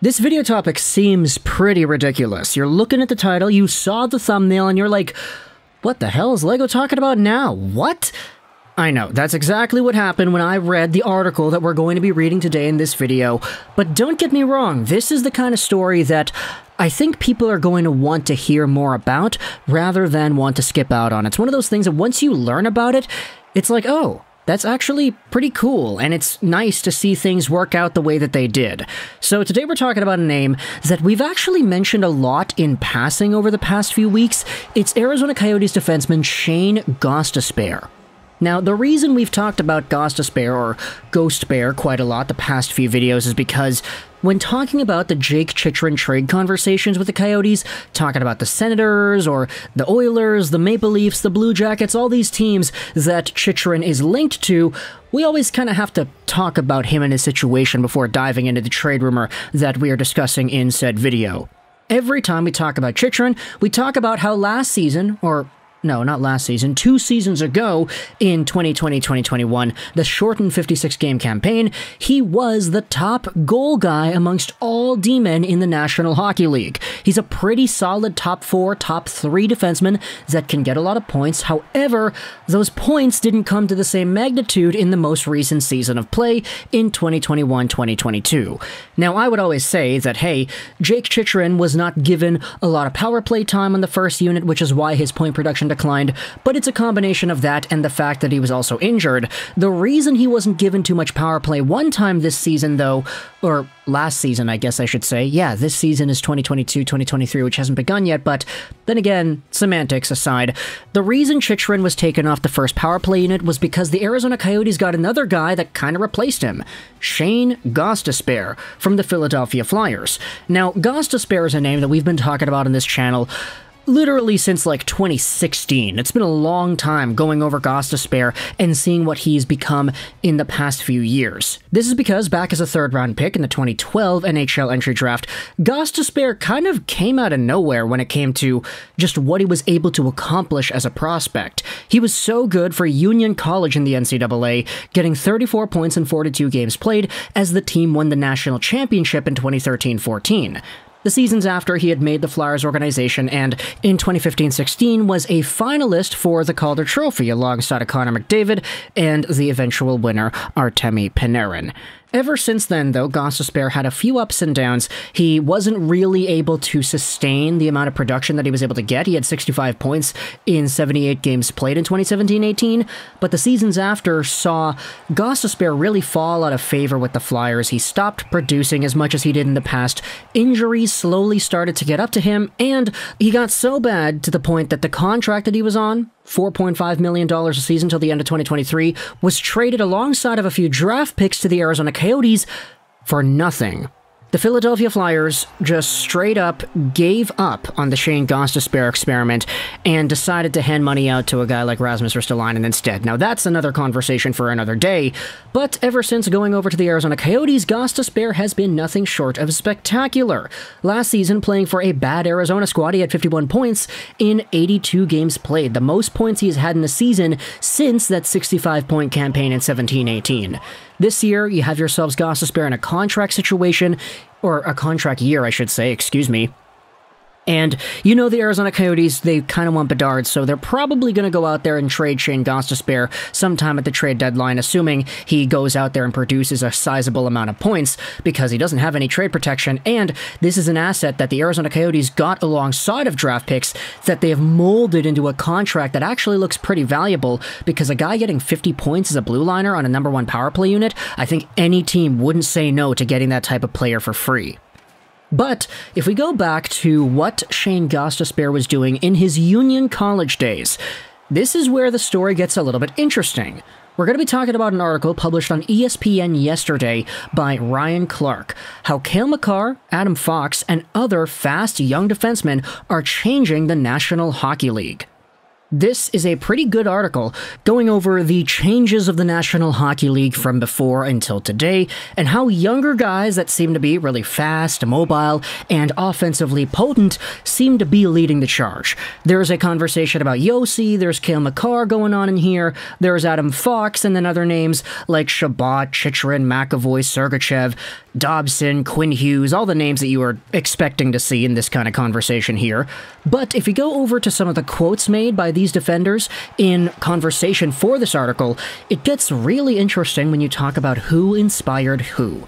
This video topic seems pretty ridiculous. You're looking at the title, you saw the thumbnail, and you're like, what the hell is LEGO talking about now? What? I know, that's exactly what happened when I read the article that we're going to be reading today in this video, but don't get me wrong, this is the kind of story that I think people are going to want to hear more about rather than want to skip out on. It's one of those things that once you learn about it, it's like, oh, that's actually pretty cool, and it's nice to see things work out the way that they did. So today we're talking about a name that we've actually mentioned a lot in passing over the past few weeks. It's Arizona Coyotes defenseman Shayne Gostisbehere. Now, the reason we've talked about Gostisbehere or Ghost Bear quite a lot the past few videos is because when talking about the Jake Chychrun trade conversations with the Coyotes, talking about the Senators or the Oilers, the Maple Leafs, the Blue Jackets, all these teams that Chychrun is linked to, we always kind of have to talk about him and his situation before diving into the trade rumor that we are discussing in said video. Every time we talk about Chychrun, we talk about how last season, or no, not last season, two seasons ago in 2020 2021, the shortened 56 game campaign, he was the top goal guy amongst all D men in the National Hockey League. He's a pretty solid top four, top three defenseman that can get a lot of points. However, those points didn't come to the same magnitude in the most recent season of play in 2021 2022. Now, I would always say that, hey, Jake Chychrun was not given a lot of power play time on the first unit, which is why his point production declined, but it's a combination of that and the fact that he was also injured. The reason he wasn't given too much power play one time this season, though, or last season, I guess I should say, yeah, this season is 2022 2023, which hasn't begun yet, but then again, semantics aside, the reason Chychrun was taken off the first power play unit was because the Arizona Coyotes got another guy that kind of replaced him Shayne Gostisbehere from the Philadelphia Flyers. Now, Gostisbehere is a name that we've been talking about on this channel literally since like 2016. It's been a long time going over Gostisbehere and seeing what he's become in the past few years. This is because back as a third round pick in the 2012 NHL entry draft, Gostisbehere kind of came out of nowhere when it came to just what he was able to accomplish as a prospect. He was so good for Union College in the NCAA, getting 34 points in 42 games played as the team won the national championship in 2013 14 the seasons after he had made the Flyers organization and in 2015-16 was a finalist for the Calder Trophy alongside Connor McDavid and the eventual winner Artemi Panarin. Ever since then, though, Gostisbehere had a few ups and downs. He wasn't really able to sustain the amount of production that he was able to get. He had 65 points in 78 games played in 2017-18, but the seasons after saw Gostisbehere really fall out of favor with the Flyers. He stopped producing as much as he did in the past. Injuries slowly started to get up to him, and he got so bad to the point that the contract that he was on $4.5 million a season till the end of 2023, was traded alongside of a few draft picks to the Arizona Coyotes for nothing. The Philadelphia Flyers just straight up gave up on the Shayne Gostisbehere experiment and decided to hand money out to a guy like Rasmus Ristolainen instead. Now that's another conversation for another day, but ever since going over to the Arizona Coyotes, Gostisbehere has been nothing short of spectacular. Last season, playing for a bad Arizona squad, he had 51 points in 82 games played, the most points he's had in a season since that 65-point campaign in 17-18. This year, you have yourselves Gostisbehere in a contract situation, or a contract year, I should say, excuse me. And you know the Arizona Coyotes, they kind of want Bedard, so they're probably going to go out there and trade Shayne Gostisbehere sometime at the trade deadline, assuming he goes out there and produces a sizable amount of points because he doesn't have any trade protection. And this is an asset that the Arizona Coyotes got alongside of draft picks that they have molded into a contract that actually looks pretty valuable because a guy getting 50 points as a blue liner on a number one power play unit, I think any team wouldn't say no to getting that type of player for free. But if we go back to what Shayne Gostisbehere was doing in his Union College days, this is where the story gets a little bit interesting. We're going to be talking about an article published on ESPN yesterday by Ryan Clark, how Cale Makar, Adam Fox, and other fast young defensemen are changing the National Hockey League. This is a pretty good article going over the changes of the National Hockey League from before until today, and how younger guys that seem to be really fast, mobile, and offensively potent seem to be leading the charge. There's a conversation about Josi, there's Cale Makar going on in here, there's Adam Fox, and then other names like Chabot, Chychrun, McAvoy, Sergachev, Dobson, Quinn Hughes, all the names that you are expecting to see in this kind of conversation here. But if you go over to some of the quotes made by these defenders in conversation for this article, it gets really interesting when you talk about who inspired who.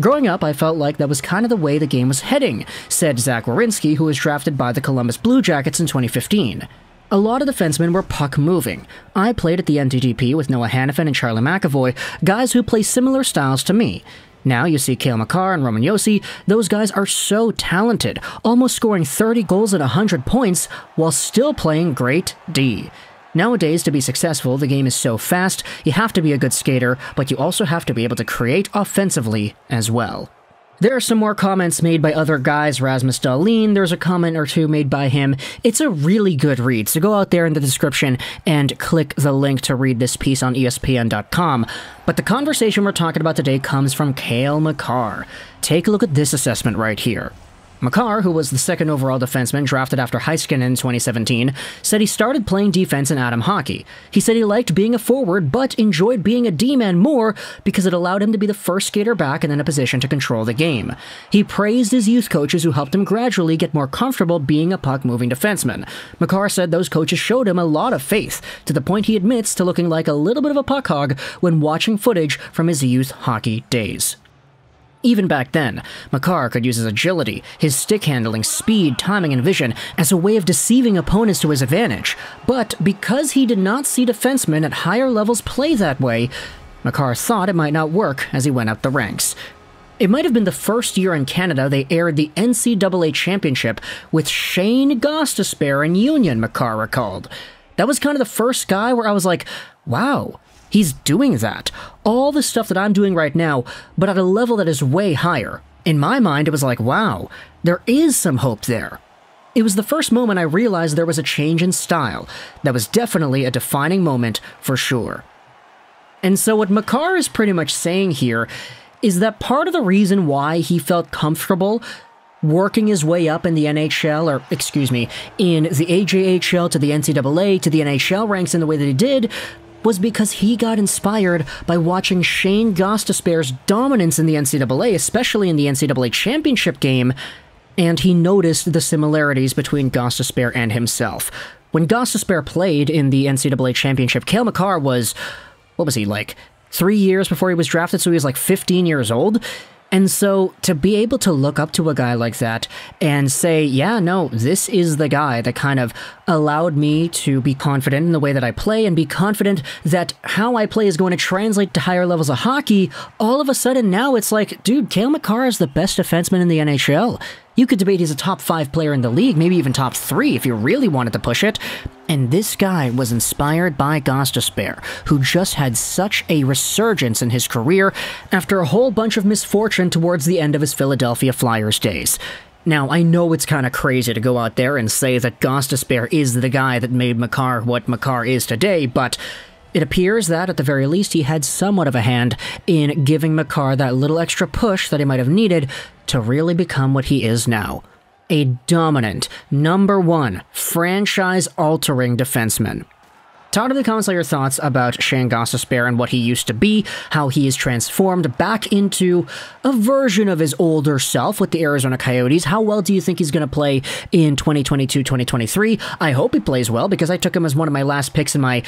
Growing up, I felt like that was kind of the way the game was heading, said Zach Werenski, who was drafted by the Columbus Blue Jackets in 2015. A lot of defensemen were puck moving. I played at the NTDP with Noah Hanifin and Charlie McAvoy, guys who play similar styles to me. Now you see Cale Makar and Roman Josi, those guys are so talented, almost scoring 30 goals at 100 points while still playing great D. Nowadays, to be successful, the game is so fast, you have to be a good skater, but you also have to be able to create offensively as well. There are some more comments made by other guys. Rasmus Dahlin, there's a comment or two made by him. It's a really good read, so go out there in the description and click the link to read this piece on ESPN.com. But the conversation we're talking about today comes from Cale Makar. Take a look at this assessment right here. Makar, who was the second overall defenseman drafted after Heiskanen in 2017, said he started playing defense in Atom hockey. He said he liked being a forward, but enjoyed being a D-man more because it allowed him to be the first skater back and in a position to control the game. He praised his youth coaches who helped him gradually get more comfortable being a puck-moving defenseman. Makar said those coaches showed him a lot of faith, to the point he admits to looking like a little bit of a puck hog when watching footage from his youth hockey days. Even back then, Makar could use his agility, his stick handling, speed, timing, and vision as a way of deceiving opponents to his advantage. But because he did not see defensemen at higher levels play that way, Makar thought it might not work as he went up the ranks. It might have been the first year in Canada they aired the NCAA Championship with Shayne Gostisbehere in Union, Makar recalled. That was kind of the first guy where I was like, wow, He's doing that. All the stuff that I'm doing right now, but at a level that is way higher. In my mind, it was like, wow, there is some hope there. It was the first moment I realized there was a change in style. That was definitely a defining moment for sure. And so, what Makar is pretty much saying here is that part of the reason why he felt comfortable working his way up in the NHL, or excuse me, in the AJHL to the NCAA to the NHL ranks in the way that he did was because he got inspired by watching Shayne Gostisbehere's dominance in the NCAA, especially in the NCAA championship game, and he noticed the similarities between Gostisbehere and himself. When Gostisbehere played in the NCAA championship, Cale Makar was, what was he, like, three years before he was drafted, so he was like 15 years old? And so to be able to look up to a guy like that and say, yeah, no, this is the guy that kind of allowed me to be confident in the way that I play and be confident that how I play is going to translate to higher levels of hockey, all of a sudden now it's like, dude, Cale Makar is the best defenseman in the NHL. You could debate he's a top five player in the league, maybe even top three if you really wanted to push it. And this guy was inspired by Gostisbehere, who just had such a resurgence in his career after a whole bunch of misfortune towards the end of his Philadelphia Flyers days. Now, I know it's kind of crazy to go out there and say that Gostisbehere is the guy that made Makar what Makar is today, but it appears that, at the very least, he had somewhat of a hand in giving Makar that little extra push that he might have needed to really become what he is now. A dominant, number one, franchise altering defenseman. Talk in the comments your thoughts about Shayne Gostisbehere and what he used to be, how he is transformed back into a version of his older self with the Arizona Coyotes. How well do you think he's going to play in 2022-2023? I hope he plays well because I took him as one of my last picks in my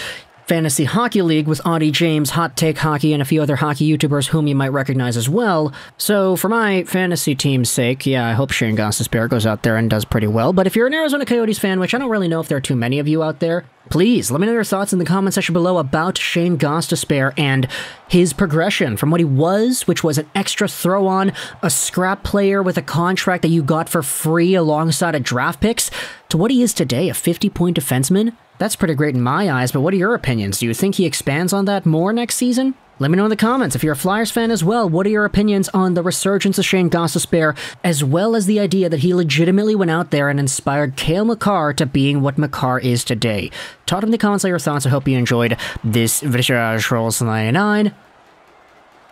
Fantasy Hockey League with Audie James, Hot Take Hockey, and a few other hockey YouTubers whom you might recognize as well. So, for my fantasy team's sake, yeah, I hope Shayne Gostisbehere goes out there and does pretty well. But if you're an Arizona Coyotes fan, which I don't really know if there are too many of you out there, please let me know your thoughts in the comment section below about Shayne Gostisbehere and his progression from what he was, which was an extra throw on, a scrap player with a contract that you got for free alongside of draft picks, to what he is today, a 50 point defenseman that's pretty great in my eyes, but what are your opinions? Do you think he expands on that more next season? Let me know in the comments if you're a Flyers fan as well. What are your opinions on the resurgence of Shayne Gostisbehere, as well as the idea that he legitimately went out there and inspired Cale Makar to being what Makar is today? Talk in the comments your thoughts. I hope you enjoyed this video. Trolls 99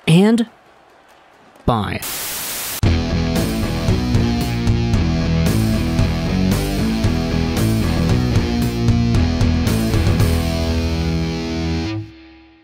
and bye.